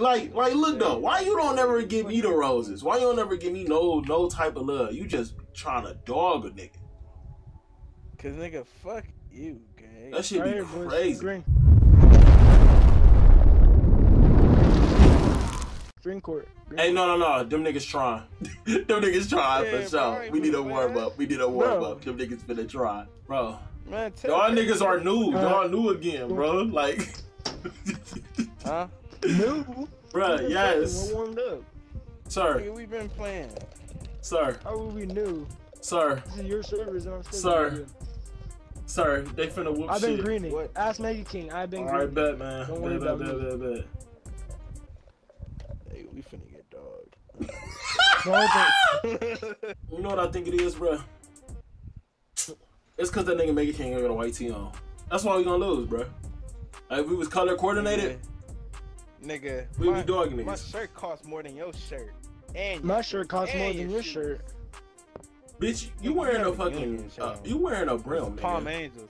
like, like, like, look though. Why you don't ever give me the roses? Why you don't ever give me no, no type of love? You just trying to dog a nigga. Cause nigga, fuck you, gang. That shit be Right here, crazy. Green. Green court. Green Hey, no, no, no. Them niggas trying. Them niggas trying Yeah, for bro, sure. ain't We need a warm up. We need a warm Bro. up. Them niggas finna try, bro. Man, Y'all niggas are new. Uh, Y'all new again, bro. Like, Huh? New. bro. We're warmed up. sir, Nigga, we been playing. sir, How will we new? sir, This is your servers and I'm still Sir. gonna do it. sir. They finna whoop I've been shit. greening. What? Ask Mega King. I've been All right, greening. bet, man. Don't worry Bet, bet, about bet, bet, bet. Hey, we finna get dogged. The only thing- You know what I think it is, bro? It's cause that nigga Mega King got a white tee on. That's why we gonna lose, bro. Like, if we was color coordinated, Nigga, we my, be dogging my shirt costs more than your shirt. And My your shirt costs more than your shirt. Bitch, you wearing a have a fucking, uh, you wearing a brim, Palm nigga. Angels.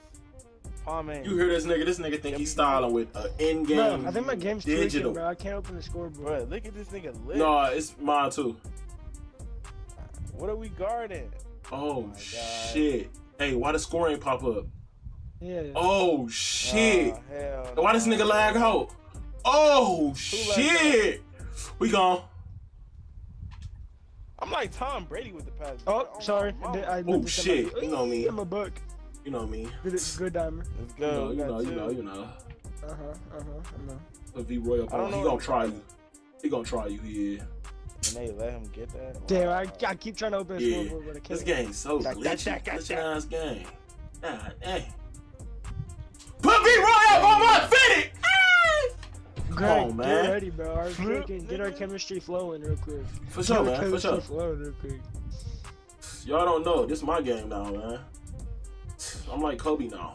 Palm Angels. You hear this nigga? This nigga think he's styling with an in-game Bro, I think my game's tweaking, bro. I can't open the scoreboard. Bro, look at this nigga lit. No, it's mine too. What are we guarding? Oh my God. shit! Hey, why the score ain't pop up? Yeah. Oh shit! Oh, hell why this no. nigga lag out? Oh lagged shit! We gone. I'm like Tom Brady with the pass. Oh, bro. sorry. my I, Oh, meant to say shit. my- You know me. I'm a buck. You know me. Good, good dimer. Let's You know, you know, you know, you know. Uh huh. Uh huh. I know. If V Roy up I don't on, he gonna try you. He gonna try you. Yeah. And they let him get that. Damn, I, I keep trying to open the Yeah. scoreboard, but I can't. This game's so Gotcha, glitchy. gotcha, Glitchy gotcha. ass game. God dang. Put V Roy up on my fitted. Greg, on, man. Get ready, bro. Our freaking, get our chemistry flowing real quick. For sure, Get our man. For chemistry sure. flowing real quick. Y'all don't know. This is my game now, man. I'm like Kobe now.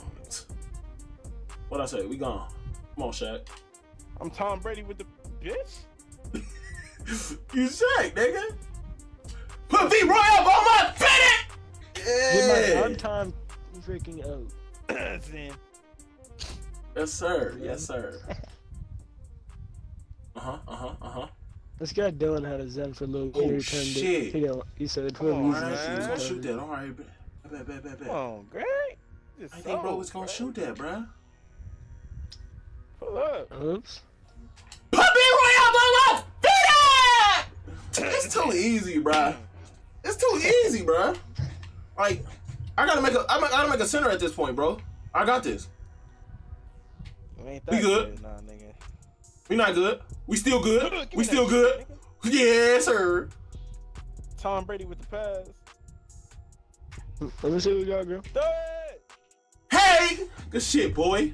What I say? We gone. Come on, Shaq. I'm Tom Brady with the bitch. you Shaq, nigga. Put V Roy up on my fitted. Get my Yeah. one time freaking out. Yes, sir. Yes, sir. Uh huh. Uh huh. Uh huh. This guy Dylan had a Zen for a little Oh, he returned shit. it. He, don't, he said, Come on, "Whoever All right, uses I it, was gonna he's shoot that. All right, bet. Bet, bet, bet, Come bet. on, Greg. Just I think bro was gonna Greg. shoot that, bro. Pull up. Oops. Put V Roy up on my fitted. It's too easy, bro. It's too easy, bro. Like, I gotta make a, I gotta make a center at this point, bro. I got this. We ain't good. Nah, nigga. We not good. We still good. Give We still good. nigga. Yes, sir. Tom Brady with the pass. Let me see what we got, girl. Hey, good shit, boy.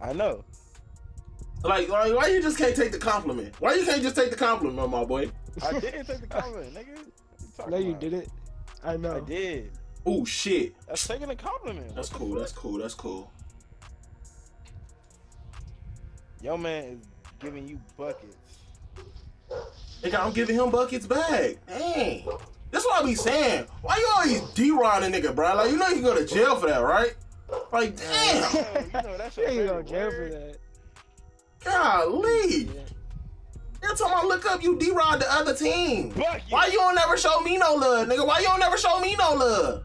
I know. Like, like, why you just can't take the compliment? Why you can't just take the compliment, my boy? I didn't take the compliment, nigga. What you talking No, you about? didn't. I know. I did. Oh shit. That's taking a compliment. That's What the cool. That's cool. That's cool. Yo, man is giving you buckets. Nigga, I'm giving him buckets back. Dang. That's what I be saying. Why you always D-Rod a nigga, bro? Like, you know you go to jail for that, right? Like, damn. Yo, you know that's your you go favorite jail for that. Golly. Yeah. Every time I look up, you D-Rod the other team. Bucket. Why you don't never show me no love, nigga? Why you don't never show me no love?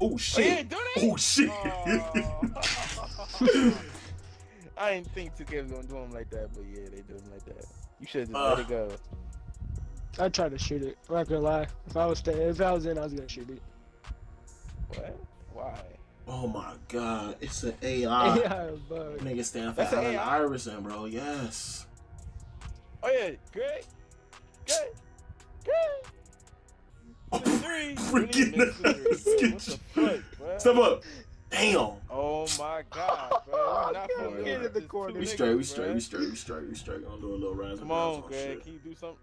Oh Oh, yeah, shit. Oh shit. Oh. I didn't think 2K was gonna do him like that, but yeah, they do him like that. You should just Uh. let it go. I tried to shoot it. I'm not gonna lie. If I was stay, if I was in, I was gonna shoot it. What? Why? oh my god. It's an AI. yeah, but Nigga stand for That's an Allen AI? Iverson, bro. Yes. Oh yeah, great, great, great. Three. Freaking What the sketchy. fuck, bro? Step up. Damn. Oh Oh my god, bro. We're not Come for on, get in the corner. two We niggas, straight, we bruh. straight, we straight, we straight, we straight. Gonna do a little razzle Come on, dazzle Greg. shit. Can you do something?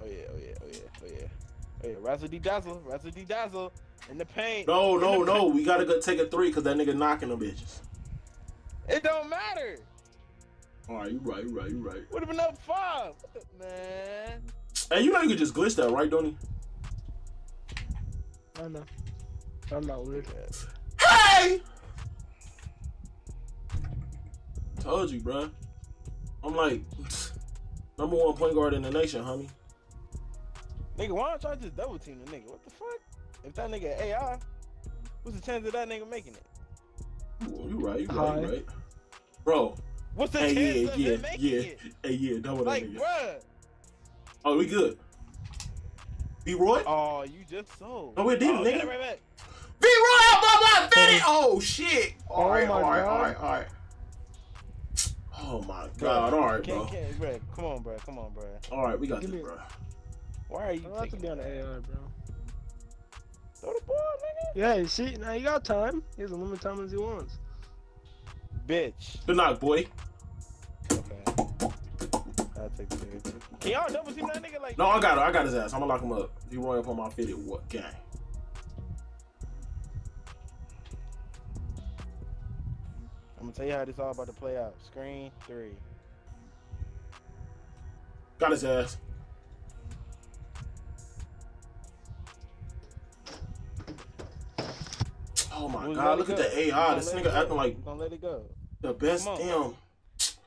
Oh yeah, oh yeah, oh yeah, oh yeah. Oh yeah, razzle de dazzle, razzle de dazzle in the paint. No, in no, no. paint. We gotta go take a three because that nigga knocking them bitches. It don't matter. All right, you right, you right, you right. Would have been up five. Man. Hey, you know you could just glitch that, right, Donnie? I don't know. I'm not weird. Hey! Told you, bruh. I'm like number one point guard in the nation, homie. Nigga, why don't y'all just double team the nigga? What the fuck? If that nigga AI, what's the chance of that nigga making it? You you right, you right, Hi. you right. Bro, What's the hey, chance yeah, of yeah, him making yeah, it? hey, yeah, double that Like, nigga. bruh. Oh, we good. B Roy? Oh, you just sold. No, we didn't, oh, nigga. Right, right, right. B Roy out by my fitty! Oh shit! Oh Alright, my alright, God. alright, alright. Oh my god, alright, bro. Can't, can't, bruh. Come on, bruh. Come on, bruh. Alright, we got Give this, me- bro. Why are you I don't have to be on the that? AI, bro. Throw the ball, nigga. Yeah, you see, now you got time. He has as limited time as he wants. Bitch. Good knock, boy. I'll take the nigga. Can y'all double team that nigga like No, I got it. I got his ass. I'm gonna lock him up. B Roy up on my fitted. What gang? Gonna tell you how this all about to play out. Screen three. Got his ass. Oh my We're god, look at the AI. This nigga acting like We're gonna let it go. the best damn.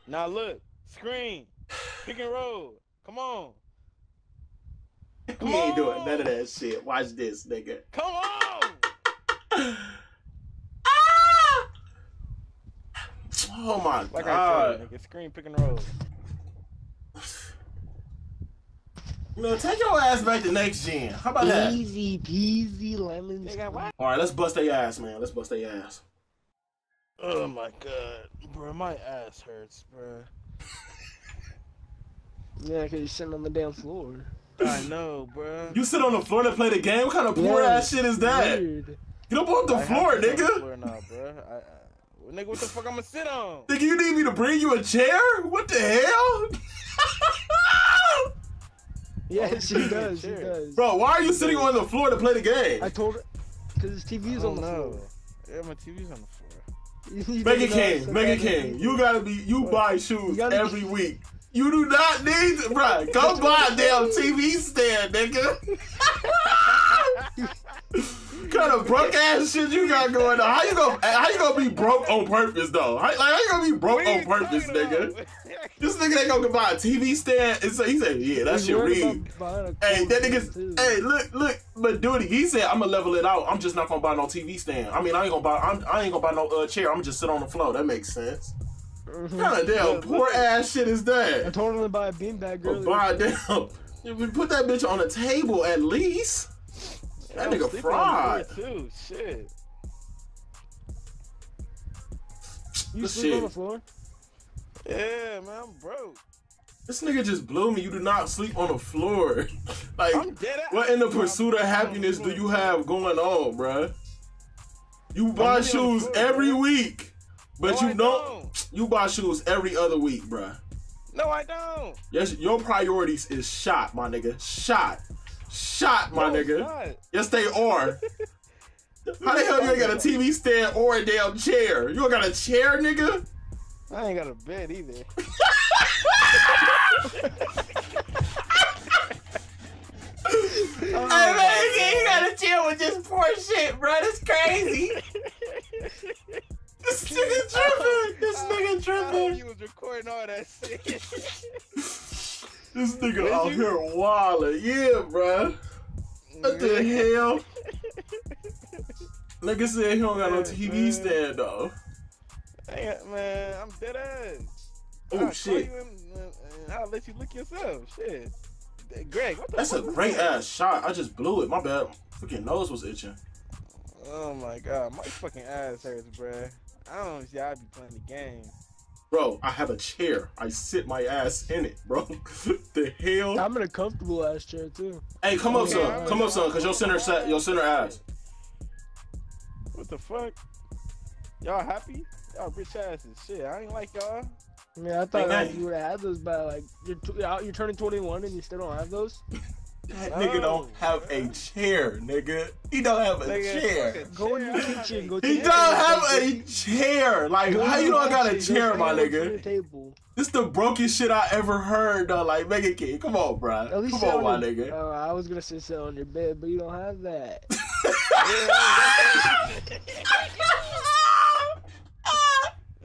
Now look, screen, pick and roll. Come on, We ain't doing none of that shit. Watch this, nigga. come on. Oh my Like I god. said, nigga, screen, pick and roll. Man, take your ass back to next gen. How about that? Easy peasy lemon. All right, let's bust their ass, man. Let's bust their ass. Oh my god, bro, my ass hurts, bro. Yeah, cause you're sitting on the damn floor. I know, bro. You sit on the floor to play the game. What kind of poor Yeah, ass shit is that? Weird. Get up off the I floor, to sit on the nigga. floor now, bro. I, I, well, nigga, what the fuck I'm gonna sit on? Nigga, you need me to bring you a chair? What the hell? Yes, she does. He Sure. does. Bro, why are you sitting on the floor to play the game? I told her, cause his I TV's on the know. floor. Yeah, my TV's on the floor. You- you Megan didn't King, it's Megan. King, you gotta be, you buy shoes You gotta be- every week. You do not need to, bro. Go buy a damn TV stand, nigga. Kind of broke ass shit you got going on? How you gonna, how you gonna be broke on purpose though? How, like, how you gonna be broke on purpose, nigga? This nigga ain't gonna buy a TV stand. And so he said, yeah, that He's shit worried read. about buying a Hey, that thing, nigga. too. Hey, look, look. But dude, he said I'm gonna level it out. I'm just not gonna buy no TV stand. I mean, I ain't gonna buy. I'm, I ain't gonna buy no uh, chair. I'm gonna just sit on the floor. That makes sense. Mhm. What kind damn Look, poor look. ass shit is that? I that? told him to buy a beanbag But earlier. buy damn. If we put that bitch on a table at least. That nigga sleeping fried. on the floor, Too shit. You This sleep on shit. the floor? Yeah, man, I'm broke. This nigga just blew me. You do not sleep on the floor. like, I'm dead. ass. what in the pursuit of sleeping on the happiness do you have going on, bruh? You buy really on the shoes floor, every bro. week, but No, you I don't. You buy shoes every other week, bruh. No, I don't. Yes, your priorities is shot, my nigga. Shot. Shot, my No, nigga. Yes, they are. How the hell you ain't got a TV stand or a damn chair? You don't got a chair, nigga? I ain't got a bed either. Hey man, you gotta chill with this poor shit, bro. That's crazy. This nigga tripping. This nigga I tripping. you was recording all that shit. This nigga Did out you? here wildin'. Yeah, bro. What the hell? Nigga said he don't got no TV man. stand though. Hey, uh, man, I'm dead ass. Oh shit. and- and- and I'll let you look yourself. Shit. Greg, what the That's a great that? ass shot. I just blew it. My bad. Freaking nose was itching. Oh my god, my fucking ass hurts, bruh. I don't see I be playing the game. Bro, I have a chair. I sit my ass in it, bro. the hell? I'm in a comfortable ass chair too. Hey, come up, Okay, son. alright. Come up, son, cause your center set, your center ass. What the fuck? Y'all happy? Y'all rich asses. Shit, I ain't like y'all. I mean, I thought Hey, like, you would have had those by like you're tw- you're out- you're turning 21 and you still don't have those. That Oh, nigga don't have a chair, nigga. He don't have a Nigga, chair. fucking Go in chair, your I don't have kitchen. a- Go He take don't your have a chair. Like, Go how you your don't got a chair, go my stand on your nigga? Table. This the brokest shit I ever heard, though. Like, Mega King, come on, bro. At least Come sit on, my your- nigga. Uh, I was gonna say sit on your bed, but you don't have that.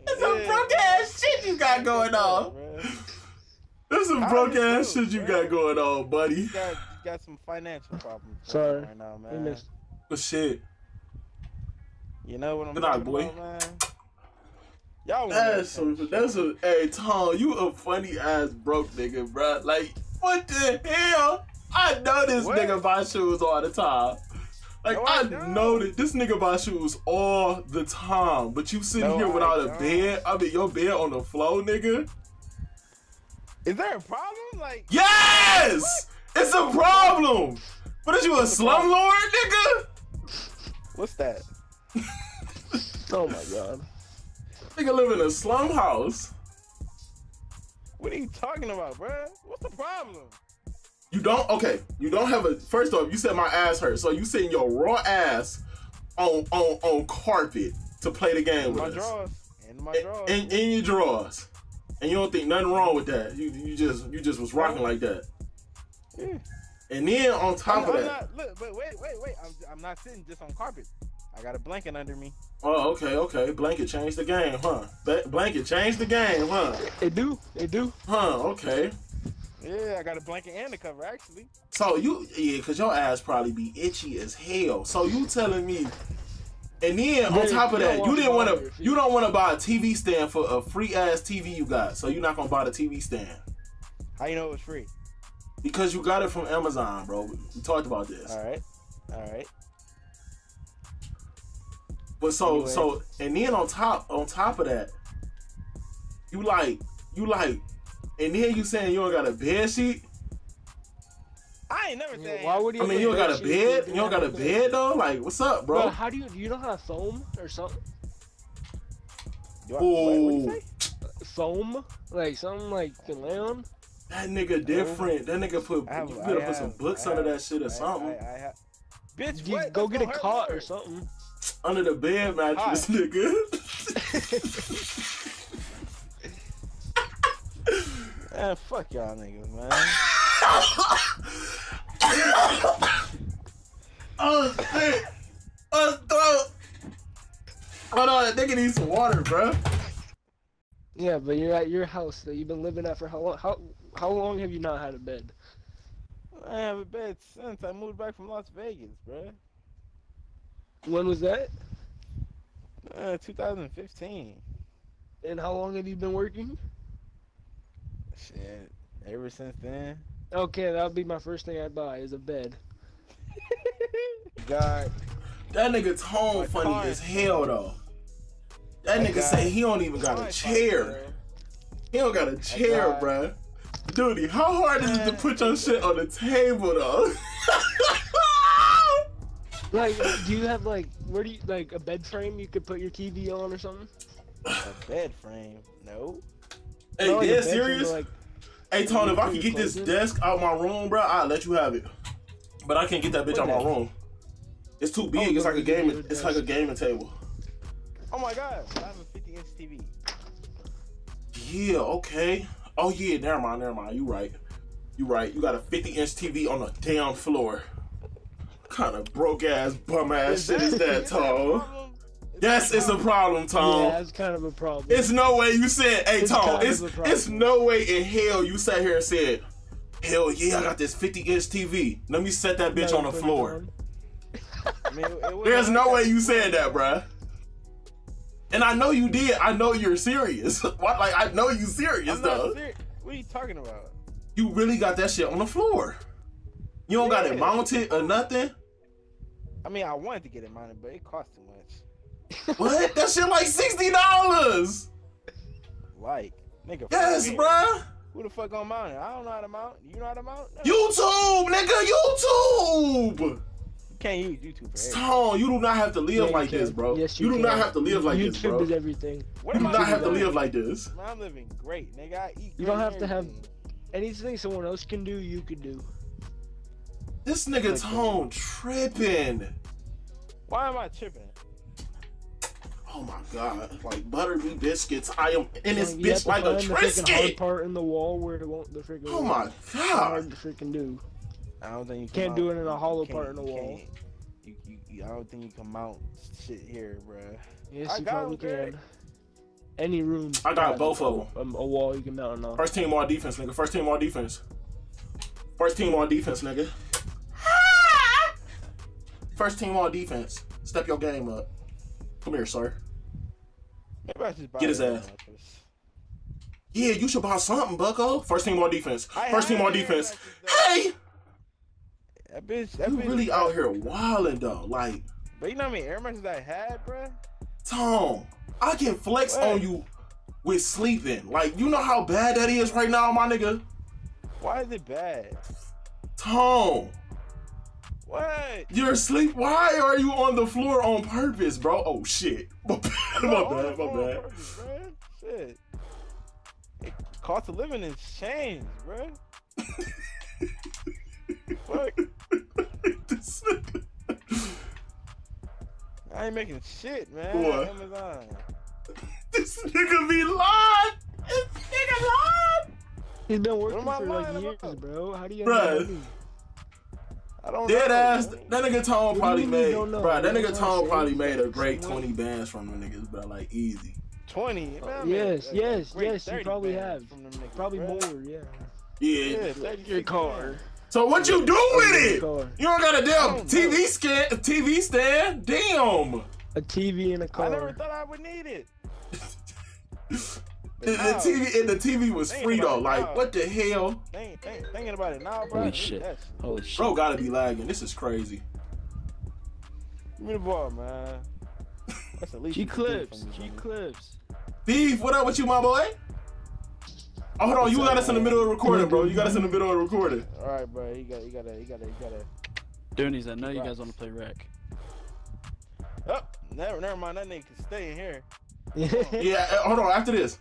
It's some broke ass shit you got going on. Some I broke ass understood, shit you got going on, buddy. You got, you got some financial problems Sorry. right now, You man. missed. But shit. You know what I'm Good night, talking boy. about, man? Y'all wanna That's know a, that's a hey Tom, you a funny ass broke nigga, bro. Like, what the hell? I know this What? nigga buy shoes all the time. Like No, I, I know that this nigga buy shoes all the time, but you sitting No, here without a bed. I mean, your bed on the floor, nigga. Is there a problem? Like, Yes, it's a problem. What is you a What's the problem? slumlord, nigga? what's that? Oh my god. Nigga live in a slum house. What are you talking about, bruh? What's the problem? You don't okay. You don't have a. First off, you said my ass hurt, so you sitting your raw ass on on on carpet to play the game In with my us. drawers. In my In, in, in your drawers, and you don't think nothing wrong with that. You you just you just was rocking like that. Yeah. And then on top I'm, of I'm that, not, look, but wait, wait, wait. I'm, I'm not sitting just on carpet. I got a blanket under me. oh okay okay, blanket changed the game, huh? Ba- blanket changed the game, huh? It do. It do. Huh? Okay. Yeah, I got a blanket and a cover actually. So you yeah, cause your ass probably be itchy as hell. So you telling me, and then on top of that, you didn't want to it. you don't want to buy a TV stand for a free ass TV you got. So you're not gonna buy the TV stand How you know it's free? because you got it from Amazon, bro. We talked about this. All right, all right. But so Anyway. so and then on top on top of that, you like you like, and then you saying you don't got a bed sheet. I ain't never Yeah, said. why would you? I mean, you don't got a bed. You don't got a bed though. Like, what's up, Bro, bro? how do you? Do You don't have foam or something? You, what, what you say? Foam, like something like you can lay on. That nigga different. That nigga put have, you I better have, put some books I under that shit or I- something. I, I have, bitch, what? go That's get a gonna cot or something. under the bed mattress, Hi. nigga. Man, ah, fuck y'all niggas, man. oh shit! Oh throat. Hold on, that nigga needs some water, bro. Yeah, but you're at your house that you've been living at for how long? How how long have you not had a bed? I have a bed since I moved back from Las Vegas, bruh. When was that? Uh, 2015. And how long have you been working? Shit. Ever since then. Okay, that would be my first thing I'd buy is a bed. God. That nigga tone My funny car as hell though. That My nigga God. say he don't even got a chair. He don't got a chair, God. bruh. Dude, how hard is it to uh. put your shit on the table though? Like, do you have like where do you like a bed frame you could put your TV on or something? A bed frame. No. hey, Not like a dead frame, serious? Like, Hey Tony, if I Put could get this desk out my room, bro, I'll let you have it. But I can't get that bitch out my room. It's too big. Oh, it's like a no, you can gaming. It's like a desk. gaming table. Oh my god. I have a 50 inch TV. Yeah. Okay. Oh yeah. Never mind. Never mind. You right. You right. You got a 50 inch TV on a damn floor. Kind of broke ass bum ass shit is that, a Tom? problem? Is Yes, it's a problem? problem, Tom. yeah, that's kind of a problem. It's no way you said, hey It's Tom, it's it's no way in hell you sat here and said, Hell yeah, I got this 50 inch TV. Let me set that bitch No, on the floor. Um, I mean, it- it wasn't There's no way you said that, bruh. And I know you did. I know you're serious. What? Like I know you serious I'm though. not serious. What are you talking about? You really got that shit on the floor. You don't got it mounted or nothing. I mean, I wanted to get it mounted, but it cost too much. What? that shit like sixty dollars. Like, nigga. Yes, fuck me. bruh. Who the fuck gonna mount it? I don't know how to mount. You know how to mount? No. YouTube, nigga, YouTube. You can't use YouTube for everything. Tone, you do not have to live Yeah, you like this, bro. Yes, you, you do can. not have to live like YouTube this, bro. is everything. What You do not have to live like this. I'm living great, nigga. I eat. You don't have to have- Anything someone else can do, you can do. This nigga Like, Tone tripping. Why am I tripping? Oh my god, like buttery biscuits. I am in this bitch like a find the Triscuit. part in the wall where it won't the freaking. Oh my It's hard god. to freaking do. I don't think you can Can't mount, do it in a hollow can't- part in the wall. You, you, you, I don't think you can mount shit here, bruh. Yes, I you got probably him, Greg. can. any room. I got both a, of A, a wall you can mount on. First team all defense, nigga. First team all defense. First team all defense, nigga. Ah! First team all defense. Step your game up. Come here, sir. Get his ass. Yeah, you should buy something, Bucko. First team on defense. First team on defense. Hey, That bitch. That you bitch really out here wilding though. Like, But you know how many Air Maxes I had, bro. Tom, I can flex What? on you with sleeping. Like, you know how bad that is right now, my nigga. Why is it bad? Tom, What? you're asleep. Why are you on the floor on purpose, bro? Oh shit. My bad. My on bad. the My on bad. purpose. Shit. It, cost of living has changed, bro. Fuck. This- I ain't making shit, man. What? Amazon. this nigga be lying. This nigga lying. He's been working for like years, about? bro. How do you Bruh. Have money? I don't Dead know. ass. That nigga Tone probably you mean you made, bro. That nigga Tone probably made a great 20 bands from them niggas, bro. Like easy. 20. Man, I made Yes, a- a yes, yes, you probably have. from them niggas, Probably bruh. more, yeah. Yeah. Yeah, 36 Your car. So what you do with it? You don't got a I damn TV know. scan, TV stand. Damn. A TV and a I never thought I would need it. The, But the now, TV and the TV was Think free though. Like now. what the hell? Think, think, thinking about it now, bro. Holy shit. that Holy shit. Bro, gotta be lagging. This is crazy. Give me the ball, man. That's the least G you can do clips. for Gee ClipZ. Beef, what up with you, my boy? Oh, hold on. You got us in the middle of recording, bro. You got us in the middle of recording. All right, bro. You got, you gotta, you gotta, you gotta. Doonies, I know you guys want to play rec. Oh, never, never mind. That nigga can stay in here. Yeah. uh, Hold on. After this.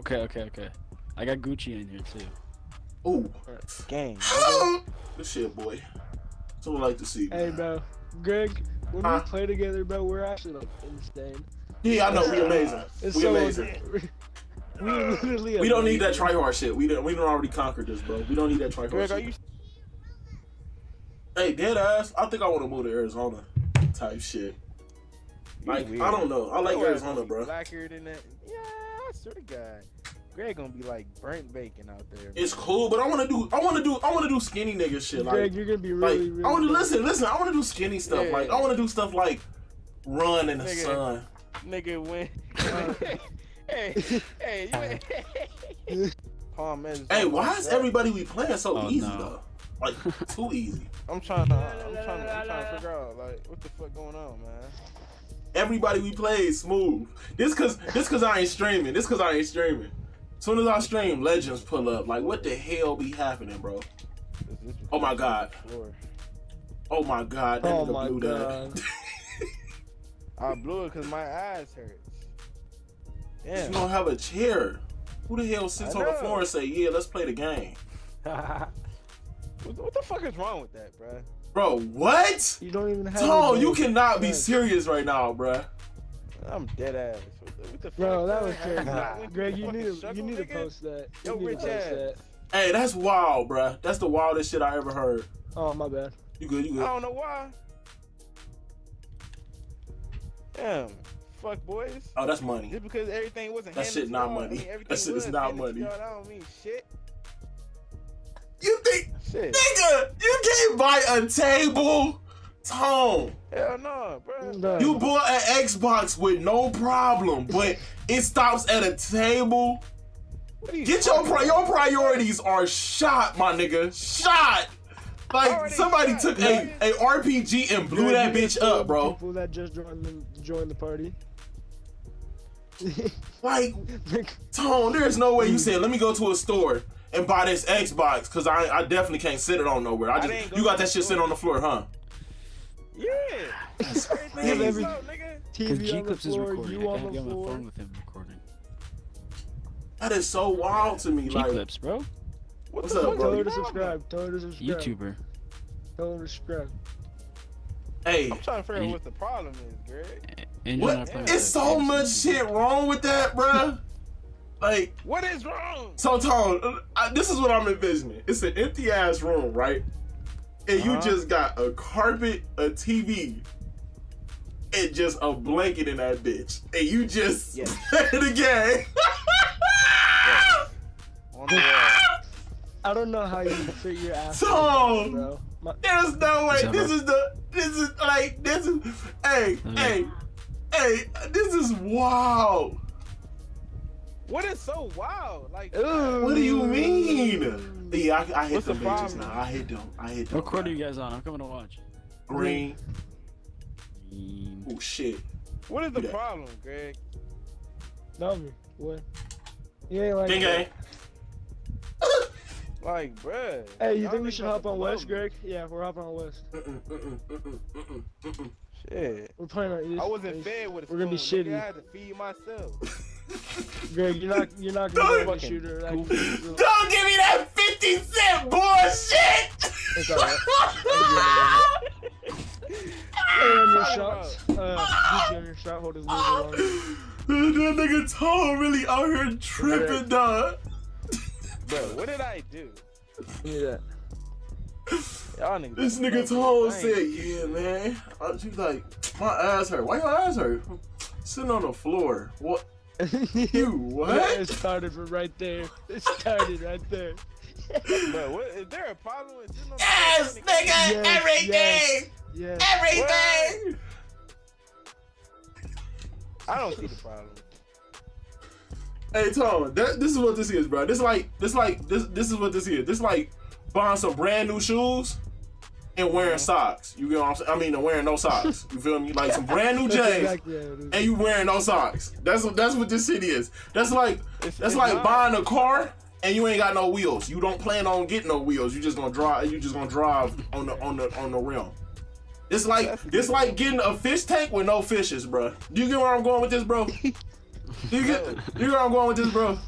Okay, okay, okay. I got Gucci in here too. Ooh. Gang. Good shit, boy. That's what I like to see. hey, man. bro. Greg, when Huh? we play together, bro, we're actually like insane. Yeah, I know. We amazing. It's We so amazing. we literally. We don't need that amazing. try hard shit. We done, we done already conquered this, bro. We don't need that try hard Greg, are shit. you? Hey, dead ass. I think I want to move to Arizona. Type shit. Like. I don't know. I like Arizona, bro. Blacker than that. Yeah, I swear to God. Greg gonna be like burnt bacon out there. It's cool, but I want to do. I want to do. I want to do skinny nigga shit. Like, Greg, you're gonna be like really, really. I want to good. listen. Listen. I want to do skinny stuff. Yeah. Like I want to do stuff like run in the Nigga. sun. Nigga win. hey, hey, you Palm Mez. Hey, why is everybody we playing so Oh, easy no. though? Like too easy. I'm trying to, I'm trying to, I'm trying to figure out like what the fuck going on, man. Everybody we play is smooth. This cause this cause I ain't streaming. This cause I ain't streaming. Soon as I stream, legends pull up. Like what the hell be happening, bro? Oh my God. Oh my god, that Oh my blew God. that. I blew it because my eyes hurt. you don't have a chair. Who the hell sits on the floor and say, "Yeah, let's play the game"? What, what the fuck is wrong with that, bruh? Bro, what? You don't even have. Tom, a you cannot be serious right now, bruh. I'm dead ass. What the, what fuck? Bro, that was crazy. Greg, you need fucking to you need to post that. Yo, You need rich to post ass. that. Hey, that's wild, bruh. That's the wildest shit I ever heard. Oh my bad. You good? You good? I don't know why. Damn. Fuck boys. Oh, that's money. Just because everything wasn't That shit not money. I mean, That shit is not money. y'all, That don't mean shit. You think, Shit. nigga, you can't buy a table? Tone. Hell no, bro. Bro. you bought an Xbox with no problem, but it stops at a table. You Get your pri- your priorities are shot, my nigga. Shot. Like somebody shot, took a, a RPG and blew Greg, that bitch up, bro. People that just joined the joined the party. Like, Tone, there's no way you mm. said, let me go to a store and buy this Xbox, cause I I definitely can't sit it on nowhere. I I just didn't go you got that shit sitting on the floor, huh? Yeah. Everything every- up, nigga. Because TV Gee ClipZ is recording. you I on can't the get on my floor. phone with him recording. That is so wild to me. G Like, Clips, bro. What What's up, fuck bro? Tell her to subscribe. Tell her to subscribe. YouTuber. Tell her to subscribe. hey, I'm trying to figure out what the problem is, Greg. What? you're not playing It's so much shit wrong with that, bruh. Like, What is wrong? so Tone, I, this is what I'm envisioning. It's an empty ass room, right? And you Uh-huh. just got a carpet, a TV, and just a blanket in that bitch, and you just Yes. in the game. On the wall. I don't know how you fit your ass, Tom! in, bro. My, There's no way. Is This is the. This is like this is. Hey, Mhm. hey, hey. This is wild. What is so wild? Like, Ooh. What do you mean? Yeah, I, I hit What's the the bitches problem? now. I hit them. I hit them. What quarter you guys on? I'm coming to watch. Green. Green. Oh shit. what is the problem, Greg? Tell me what? You ain't like. Gang gang. Like, bruh. Hey, you think we should hop on blow West. Greg? Yeah, we're hopping on West. Shit. We're playing on East. I wasn't fed with a We're gonna be spoon, shitty. I had to feed myself. Greg, you're not you're not gonna be a Fucking shooter. Like, Don't give me that 50 cent bullshit! It's alright. Hey, on your shots. Uh, Gucci on your shot holders. Move along. that nigga Tom really out here tripping, dog. Bro, what did I do? Give me that. Y'all niggas. This about nigga blow. Tom said, yeah, man. I, she was like, my ass hurt. Why your ass hurt? Sitting on the floor. What? You Yeah, what? it started from right there. It started right there. Bro, what, is there a problem with sitting on the Yes, floor, nigga, Yes, everything, Yeah. everything. I don't see the problem. Hey Tom, that, this is what this is, bro. This like, this like, this this is what this is. This like buying some brand new shoes and wearing socks. You get what I'm saying? I mean, and wearing no socks. You feel me? Like some brand new That's J's. exactly how it is. and you wearing no socks. That's what that's what this city is. That's like It's- that's it's like not. buying a car and you ain't got no wheels. You don't plan on getting no wheels. You just gonna drive. You just gonna drive on the on the on the rim. It's like it's like getting a fish tank with no fishes, bro. Do you get where I'm going with this, bro? Do you get you get where I'm going with this, bro?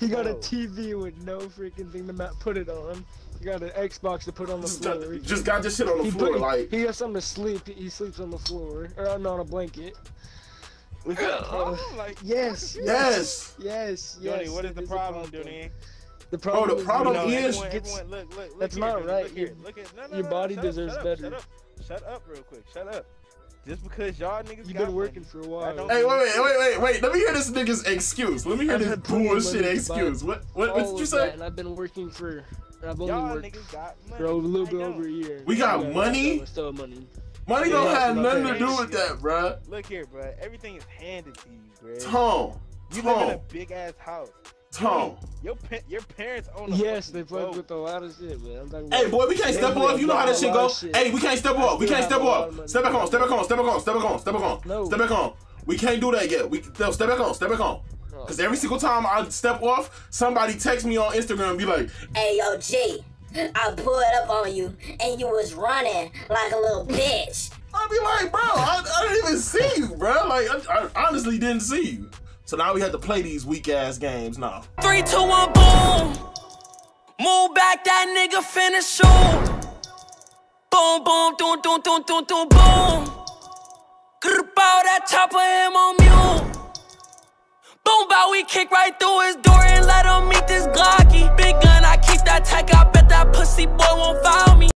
He got a TV with no freaking thing to ma- put it on. He got an Xbox to put on the Just floor. got, just got this shit on the he, floor, put, like he got something to sleep. He sleeps on the floor or on on a blanket. Is that? Like, Yes, yes. yes, yes. Dooney, what is the a problem, Dooney? Oh, the problem, the problem You know, is- everyone, gets- everyone, look, look, look That's here, not Dooney, right. Look here, Your- look at, no, no, your no, body shut up, deserves shut up, better. Shut up, shut up, real quick. Shut up. Just because y'all niggas You've got been working money, for a while. don't Hey, wait, wait, wait, wait, wait. Let me hear this nigga's excuse. Let me hear I've this had plenty of bullshit money to buy excuse. What what what All did you say? that, And I've been working for. I've only Y'all worked niggas got money. for a little bit over a year. We got Yeah, money? I still have money. Money don't Yeah, have nothing to do with that, bruh. Look here, bro. Everything is handed to you, Greg. Tom, you live in a Tom, big ass house. Tom. Your pa- your parents own a Yes, they fuck with a lot of shit, man. I'm talking Hey, boy, we can't step do off. You know how that shit lot go. of shit. Hey, we can't step I off. We can't step a off. Step back on. Step back on. Step back on. Step back on. Step back on. Step back on. We can't do that yet. We no, step back on. Step back on. Oh. Cause every single time I step off, somebody text me on Instagram and be like, Hey yo, G, I pulled up on you and you was running like a little bitch. I'll be like, bro, I, I didn't even see you, bro. Like, I, I honestly didn't see you. So now we have to play these weak ass games now. Three, two, one, boom. Move back, that nigga finish shoot. Boom, boom, doom, doom, doom, doom, doom, boom. Grr, bow that chopper him on mute. Boom, bow, we kick right through his door and let him meet this Glocky. Big gun, I keep that tech, I bet that pussy boy won't follow me.